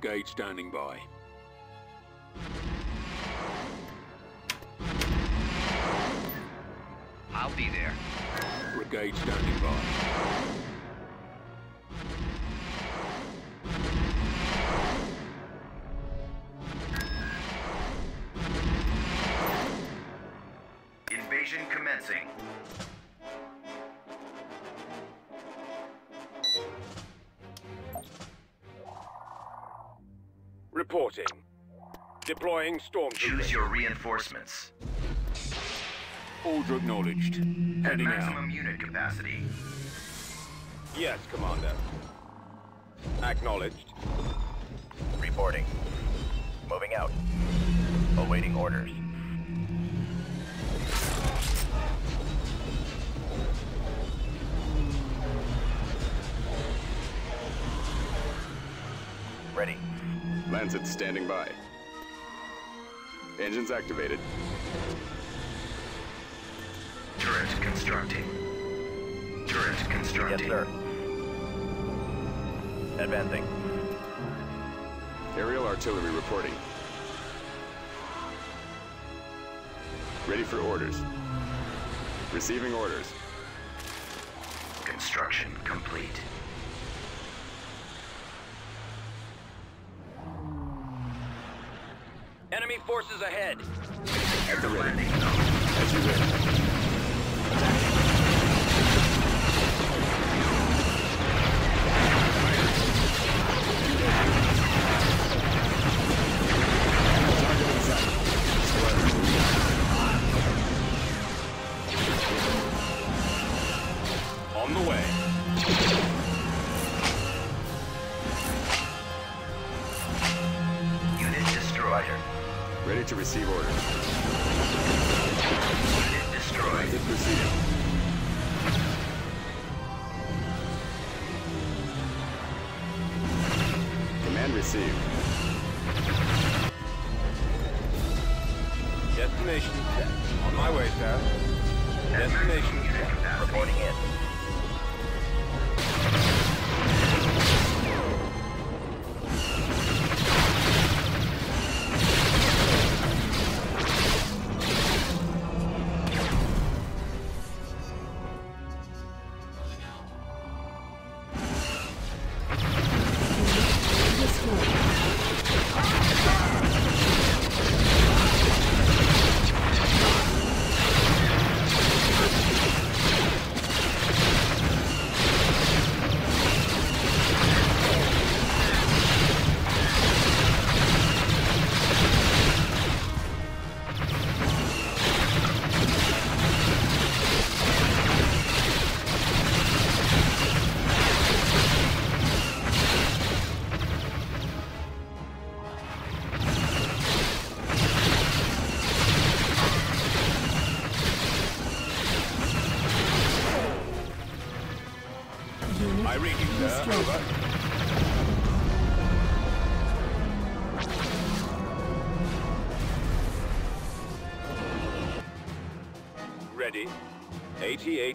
Brigade standing by. I'll be there. Brigade standing by. Deploying stormtrooper. Choose your reinforcements. Order acknowledged. At Heading out. maximum unit capacity. Yes, Commander. Acknowledged. Reporting. Moving out. Awaiting orders. Ready. Lancet standing by. Engines activated. Turret constructing. Turret constructing. Yes, sir. Advancing. Aerial artillery reporting. Ready for orders. Receiving orders. Construction complete. Enemy forces ahead. At the ready. As you wish.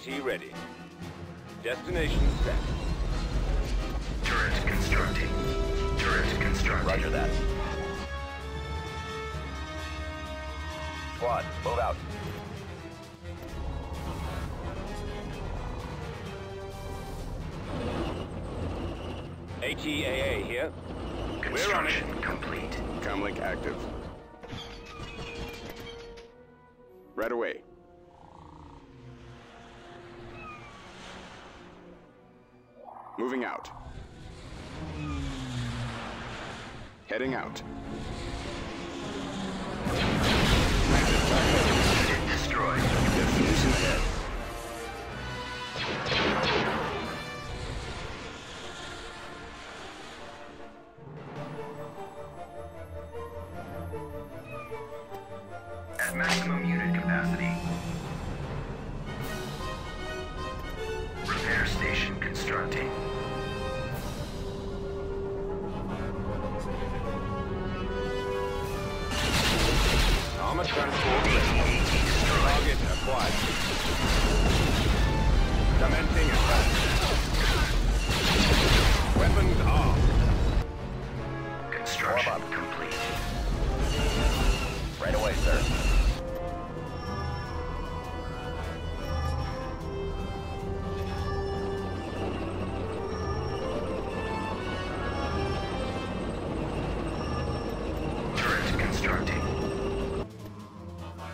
AT-AT ready. Destination set. Turret constructing. Turret constructing. Roger that. Squad, move out. ATAA here. We're on it. Complete. Comlink active. Right away. Moving out. Heading out. Destroyed. Ahead.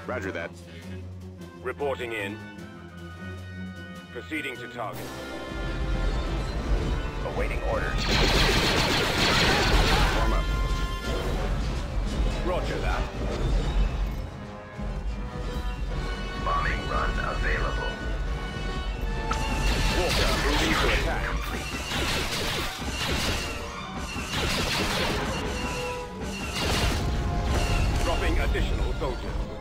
Roger that. Reporting in. Proceeding to target. Awaiting orders. Form up. Roger that. Bombing run available. Walker moving to attack. complete. Dropping additional soldiers.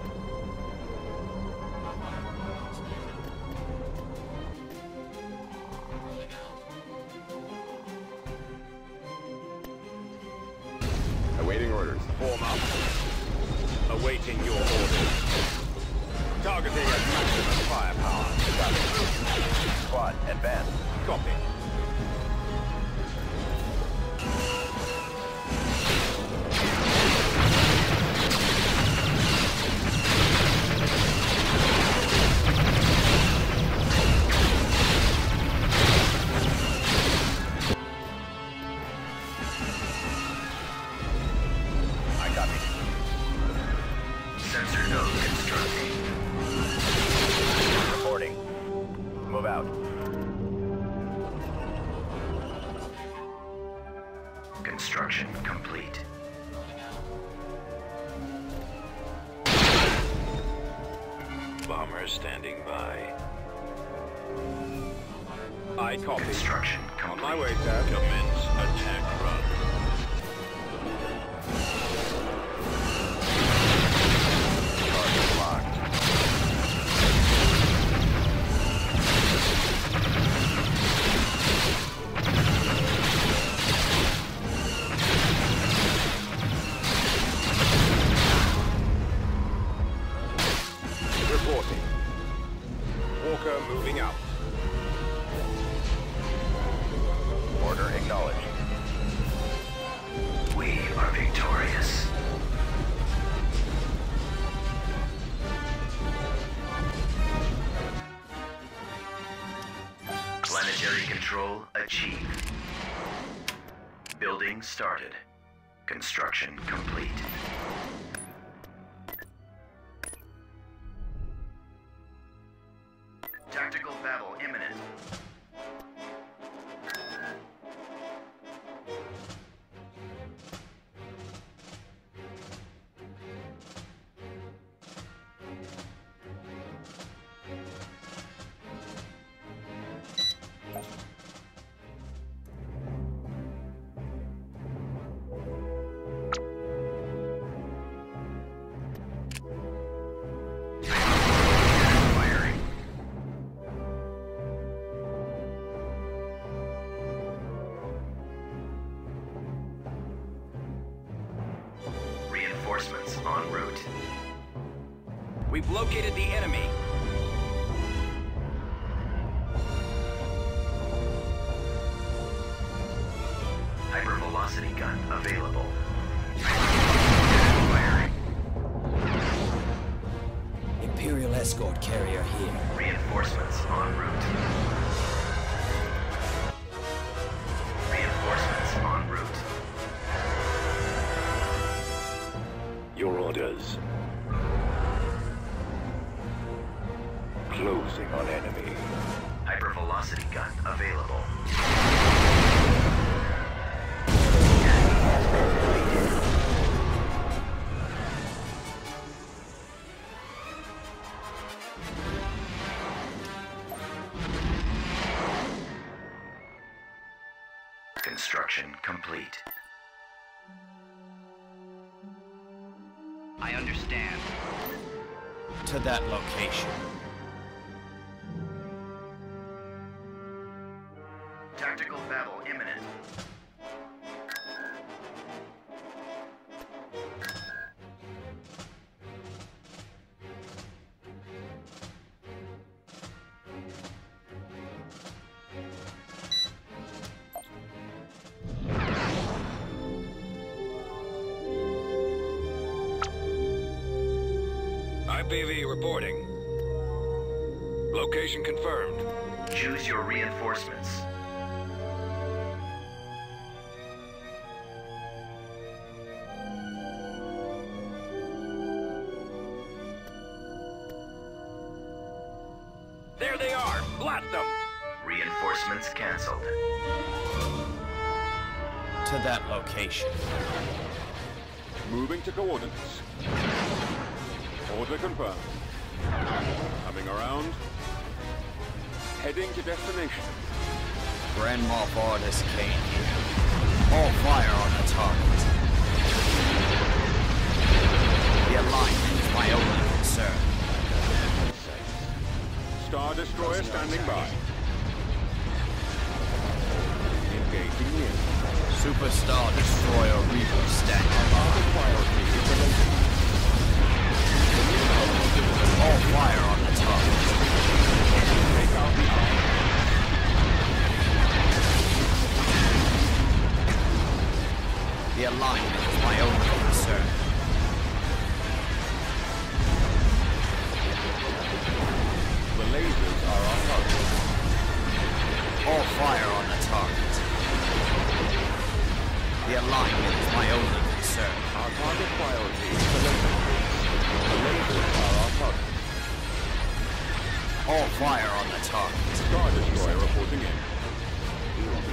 Out. Construction complete. Bomber standing by. I copy. Construction complete. On my way, sir. Commence attack Construction complete. I understand. To that location. Location. Moving to coordinates. Order confirmed. Coming around. Heading to destination. Grand Moff Ardus Kaine here. All fire on the target. The alignment is my only concern. Star Destroyer standing by. Engaging. Superstar Destroyer Reaper standing by. All fire on the target. The. The alignment is my only concern. The lasers are our target. All fire on the target. The alignment is my only concern. Our target priority is the lasers. The lasers are our target. All fire on the target. Star Destroyer reporting in.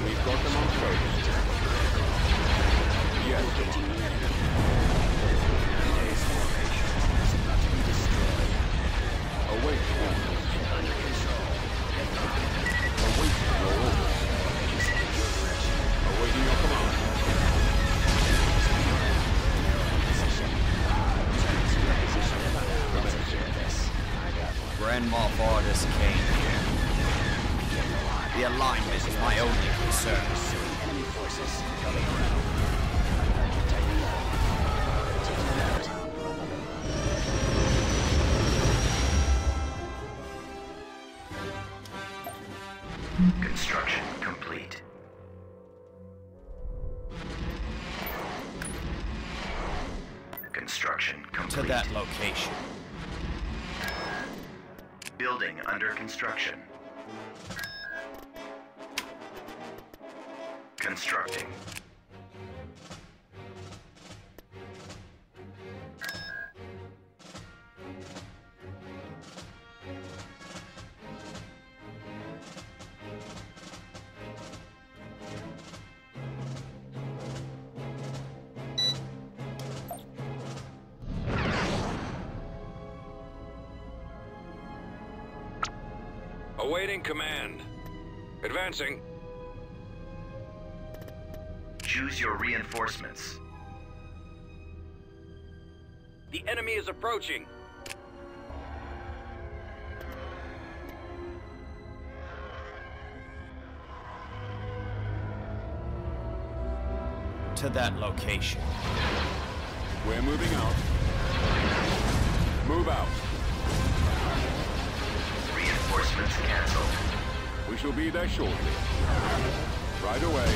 We've got them on coast. Yes, Commander. Kaine here. The alignment is my only concern. Construction Awaiting command. Advancing. Choose your reinforcements. The enemy is approaching. To that location. We're moving out. Move out. Reinforcements canceled. We shall be there shortly. Right away.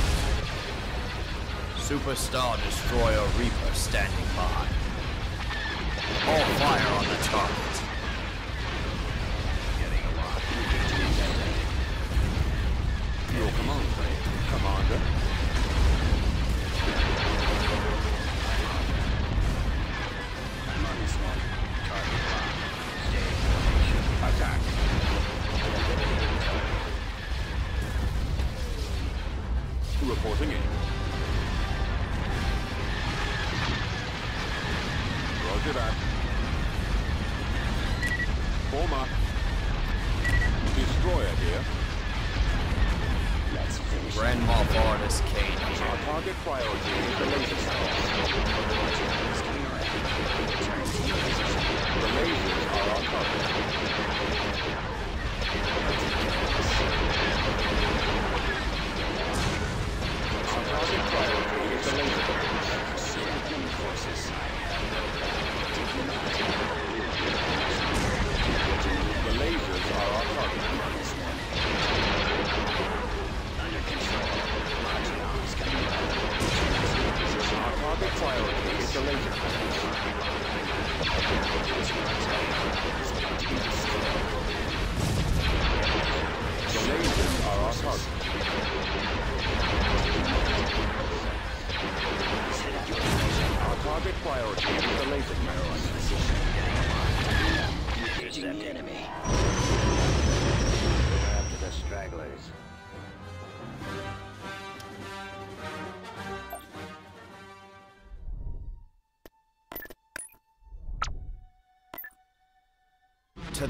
Superstar Destroyer Reaper standing by. All fire on the target. Getting alive. Your command, Commander. Reporting in. Roger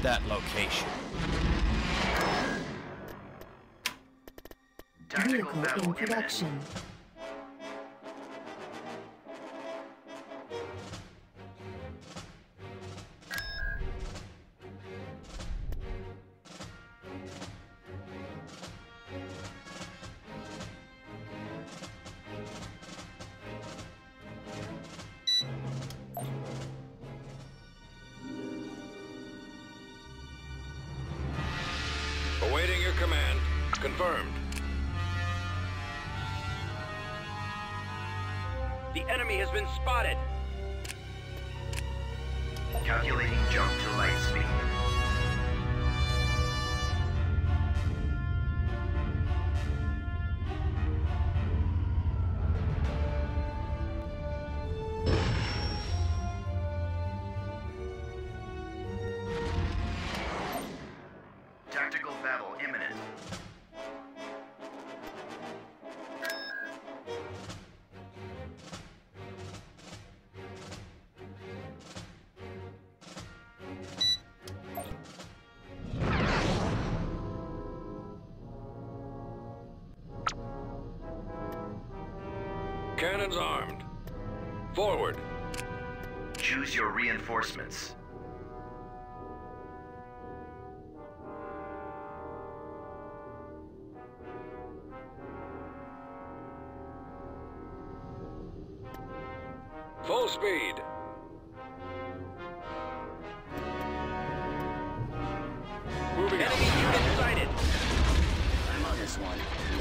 that location. Vehicle in production. Confirmed. The enemy has been spotted. Calculating jump to light speed.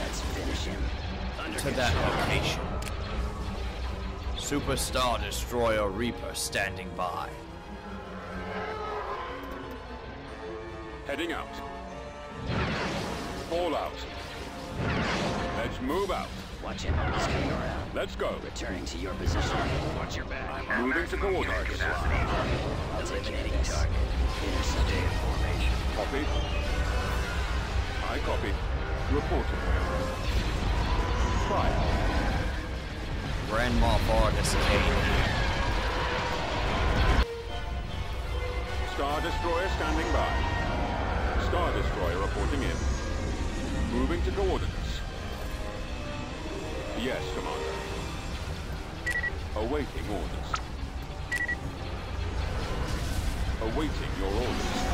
Let's finish him. To that location. Superstar Destroyer Reaper standing by. Heading out. All out. Let's move out. Watch him. He's coming around. Let's go. Returning to your position. Watch your back. At Moving to maximum unit coordinates. capacity. I'll take care of this. Intercept. Copy. I copy. Reporting. Fire. Grand Moff Ardus. Star Destroyer standing by. Star Destroyer reporting in. Moving to coordinates. Yes, Commander. Awaiting orders. Awaiting your orders.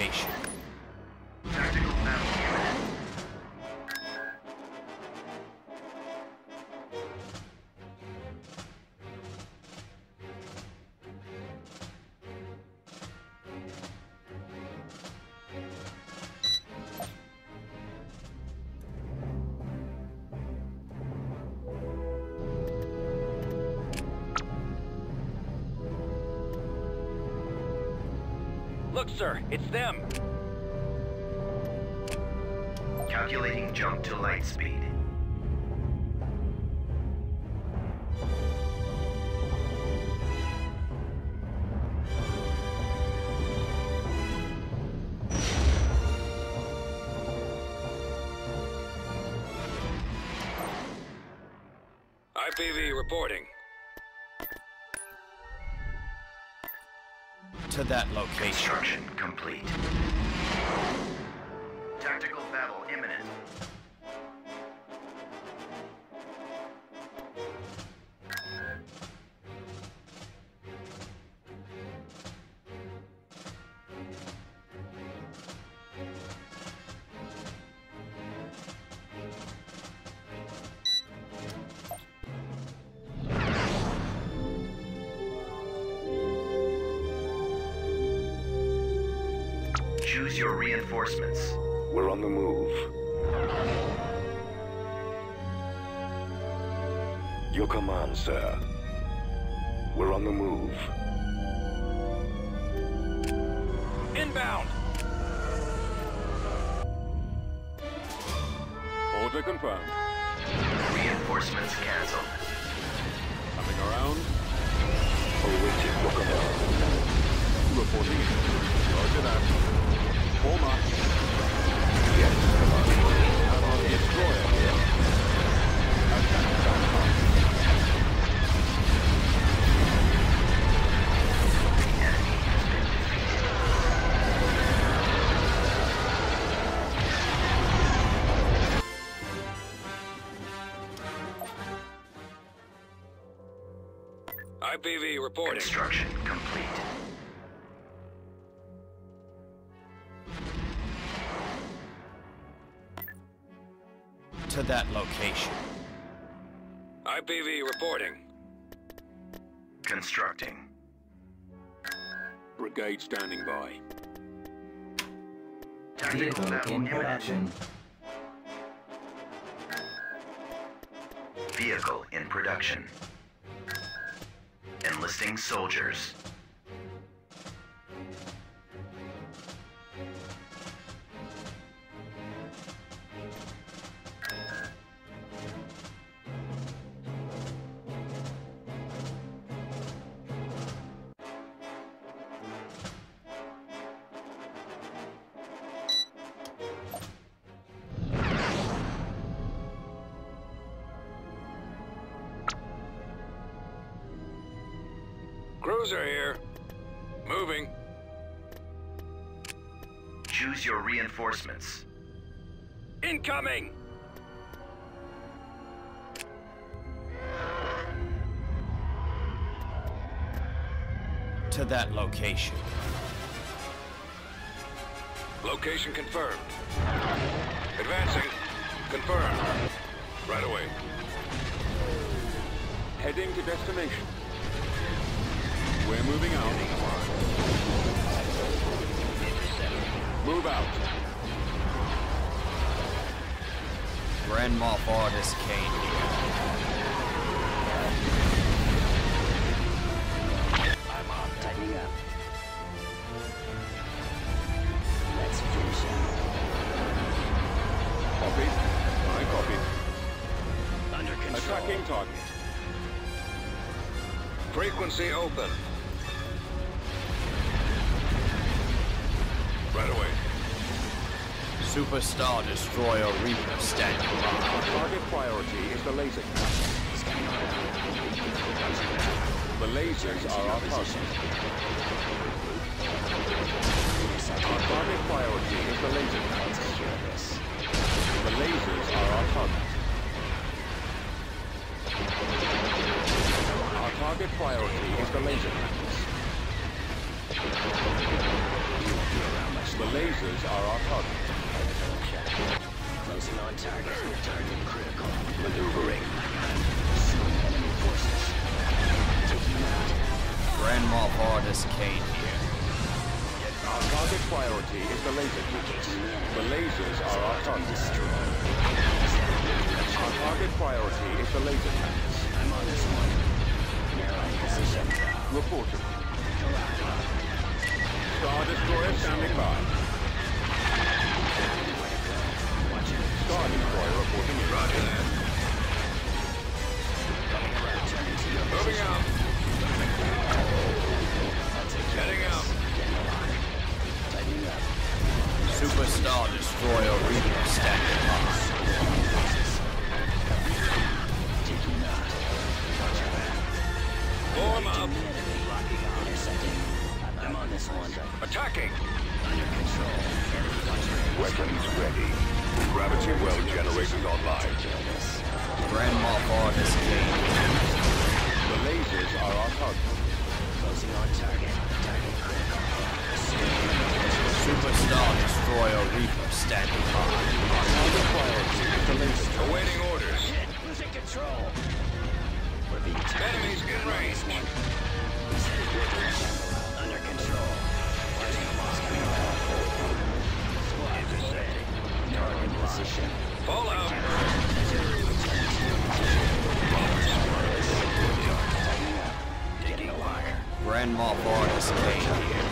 Location. Sir, it's them. Calculating jump to light speed. That location. Construction complete. Choose your reinforcements. We're on the move. Your command, sir. We're on the move. Inbound! Order confirmed. Reinforcements canceled. Coming around. Awaiting your command. Reporting in. Roger that. Form up. Yes, Brigade standing by. Tactical Vehicle in imminent. production. Vehicle in production. Enlisting soldiers. Confirmed. Advancing. Confirmed. Right away. Heading to destination. We're moving out. Move out. Grand Moff Ardus Kaine Frequency open. Right away. Superstar Destroyer Reaper standing by. Target priority is the laser. The lasers are our target. Our target priority is the laser. The lasers are our target. Target priority is the laser cannons. The lasers are our target. Closing on target. Target critical. Maneuvering. Seeing enemy forces. Taking out. Grand Moff Ardus Kaine here. Our target priority is the laser cannons. The lasers are our target. Our target priority is the laser Reporting. Star Destroyer standing by. Star Destroyer reporting in. Roger that. Moving out. Heading out. Superstar Destroyer Reaper standing by. On this one. Attacking. Under control. Weapons ready. Gravity well generators online. Take care of this. Grand Moff Ardus Kaine. The lasers are our target. Closing on target. Target critical. Superstar Destroyer Reaper standing by. Target is the laser. Awaiting orders. Losing control. We're being targeted. Enemies in range. Position. Fallout. Getting a lock. Grand Moff here.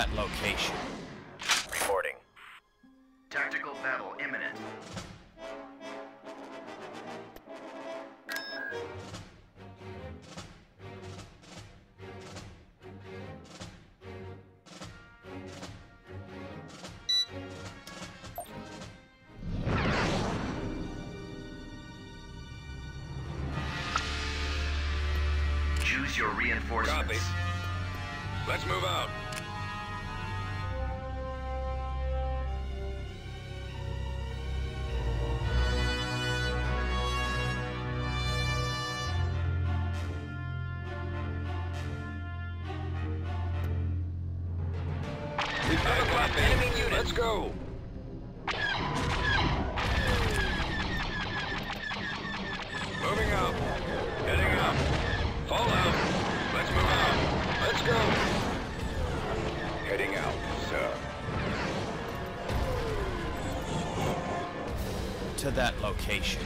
That location. Reporting. Tactical battle imminent. Choose your reinforcements. Copy. Let's move out. Enemy unit. Let's go. Moving out. Heading out. Fall out. Let's move out. Let's go. Heading out, sir. To that location.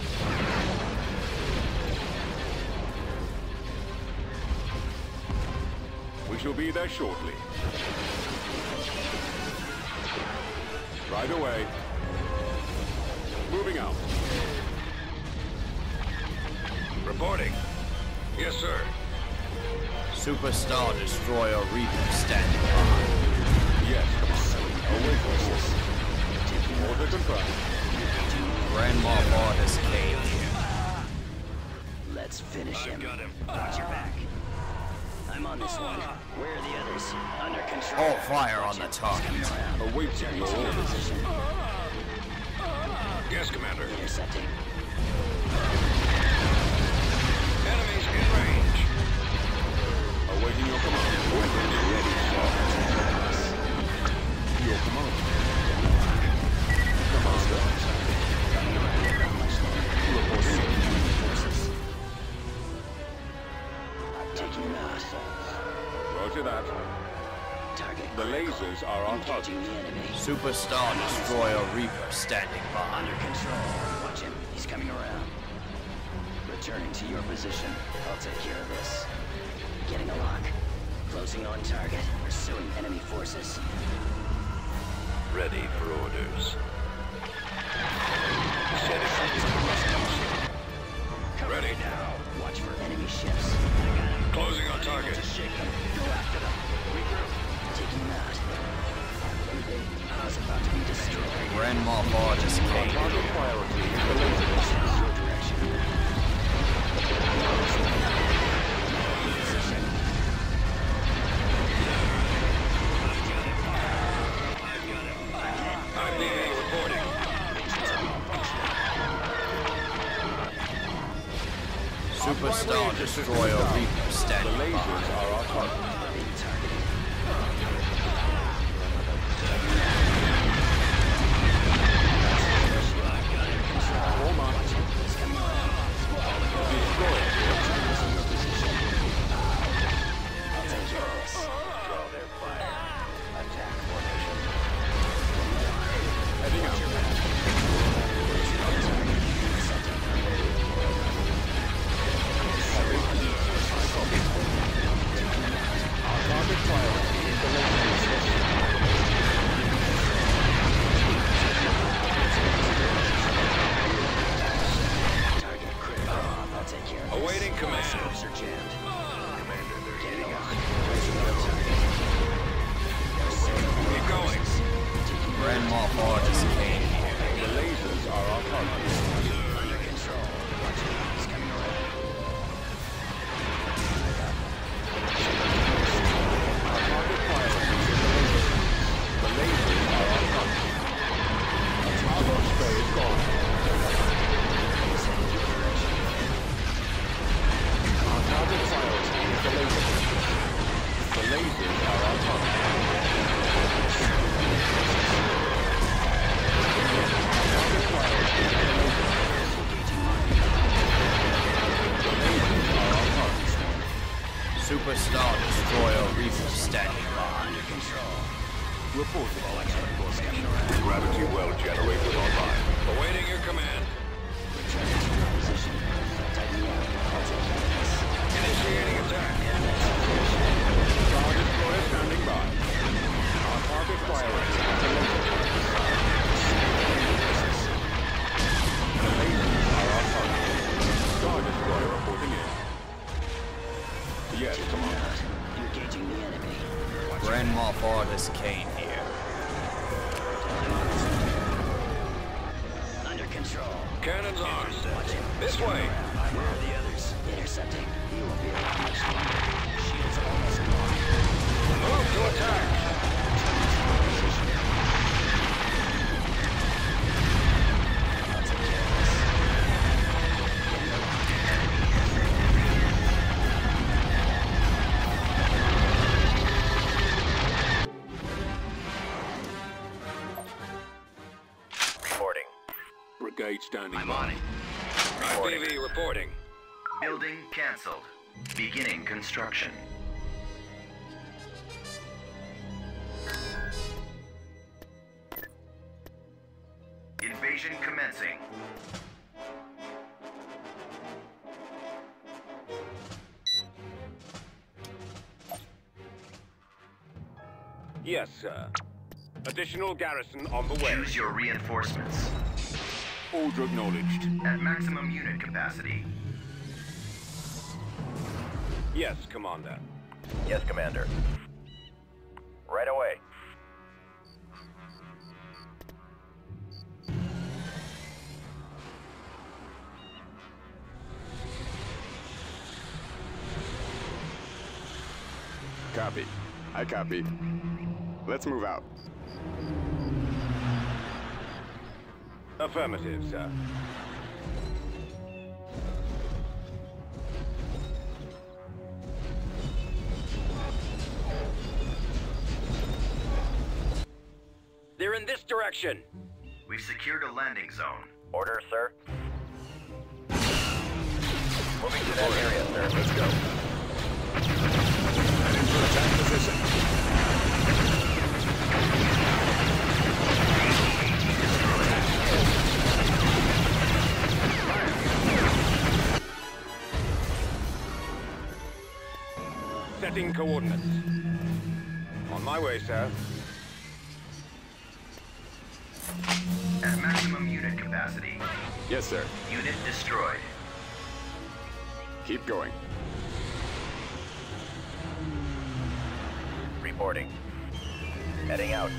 We shall be there shortly. Right away. Moving out. Reporting. Yes, sir. Superstar Destroyer Reaper standing by. Yes, away forces. Order confirmed. Grand Moff Ardus Kaine here. Let's finish him. got him. Watch your back. I'm on this one. Where are the others? Under control. All fire on the target. Coming around. Awaiting your orders. Yes, Commander. Intercepting. Enemies in range. Awaiting your command. Weapons ready, sir. Your command. Commander. Reporting. Target. Lasers are our target. Engaging the enemy. Superstar Destroyer Reaper standing by. Under control. Watch him. He's coming around. Returning to your position. I'll take care of this. Getting a lock. Closing on target. Pursuing enemy forces. Ready for orders. Ready. Now. Watch for enemy ships. Closing on target. Go after them. Grand Moff Ardus Kaine Target priority the. Superstar Destroyer Reaper standing by. lasers are our target. gravity well generated. standing. I'm on it. RPV reporting. Building canceled. Beginning construction. Invasion commencing. Yes, sir. Additional garrison on the way. Choose your reinforcements. Order acknowledged. At maximum unit capacity. Yes, Commander. Yes, Commander. Right away. Copy. I copy. Let's move out. Affirmative, sir. They're in this direction. We've secured a landing zone. Order, sir. Moving to that area, sir. Let's go. Heading for attack position. Setting coordinates. On my way, sir. At maximum unit capacity. Yes, sir. Unit destroyed. Keep going. Reporting. Heading out.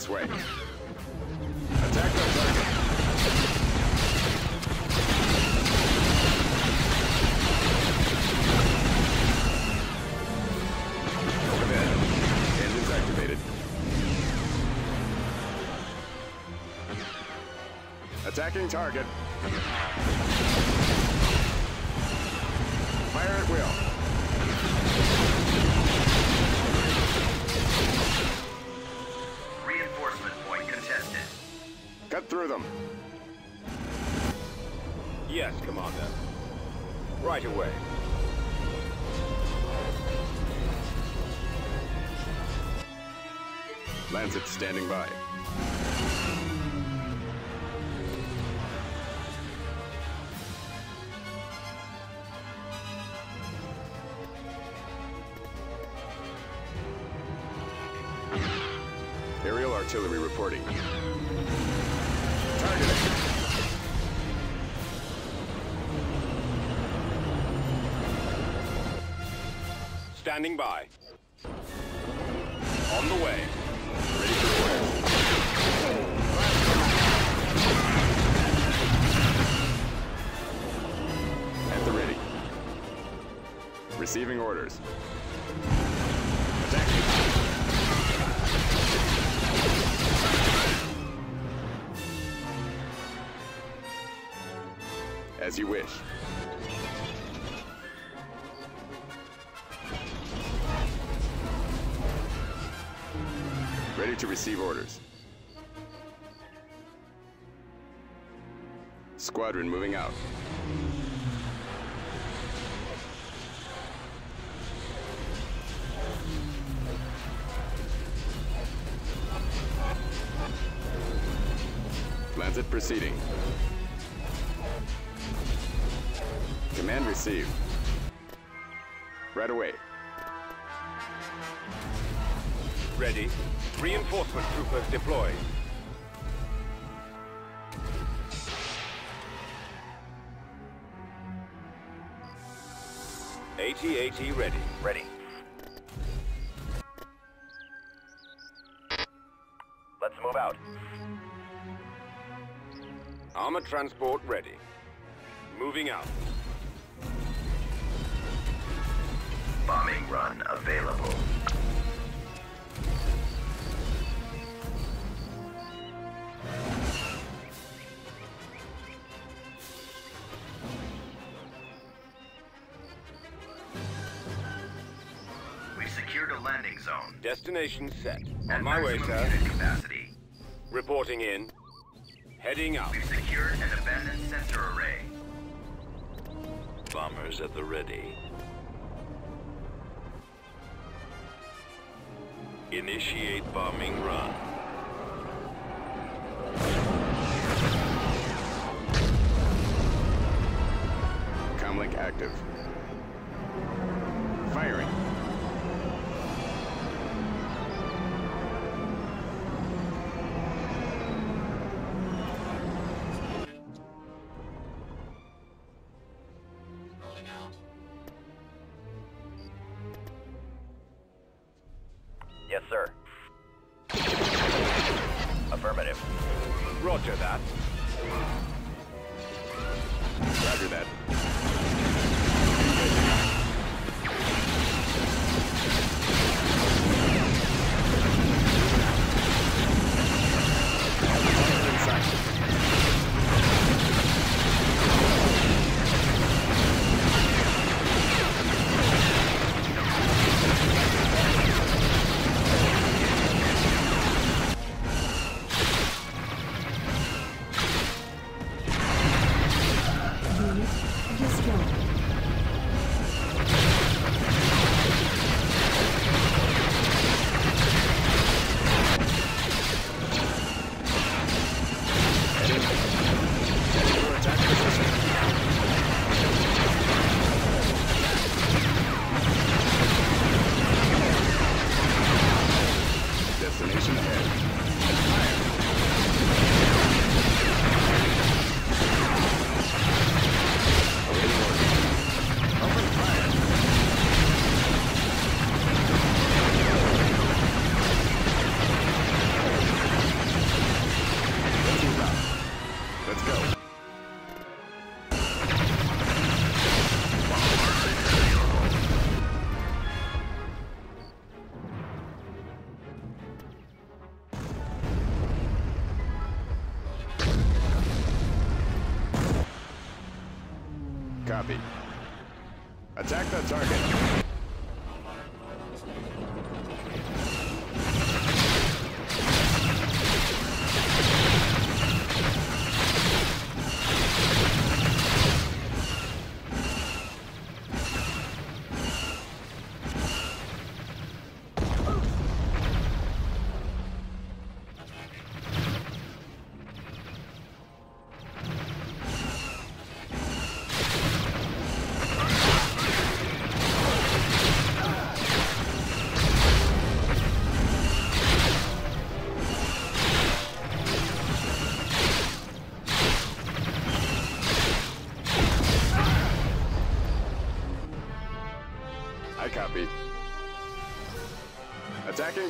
this way. Attack that target. Command, engines activated. Attacking target. Fire at will. Cut through them. Yes, Commander. Right away. Lancet standing by. Standing by. On the way. At the ready. Receiving orders. As you wish. To receive orders. Squadron moving out. Lancet proceeding. Command received. Right away. Ready. Reinforcement troopers deployed. AT-AT ready. Ready. Let's move out. Armored transport ready. Moving out. Bombing run available. Landing zone. Destination set. At On my way, maximum sir. unit capacity. Reporting in. Heading up. We've secured an abandoned sensor array. Bombers at the ready. Initiate bombing run. Comlink active.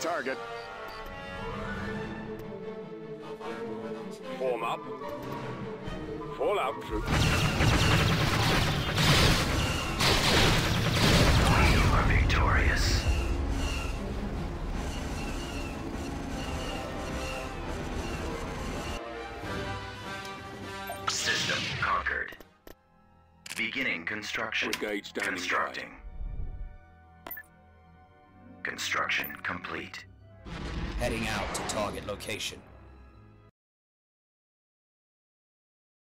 Target. Form up. Fall out, troops. You are victorious. System conquered. Beginning construction. Brigade standing by. Constructing. Construction complete. Heading out to target location.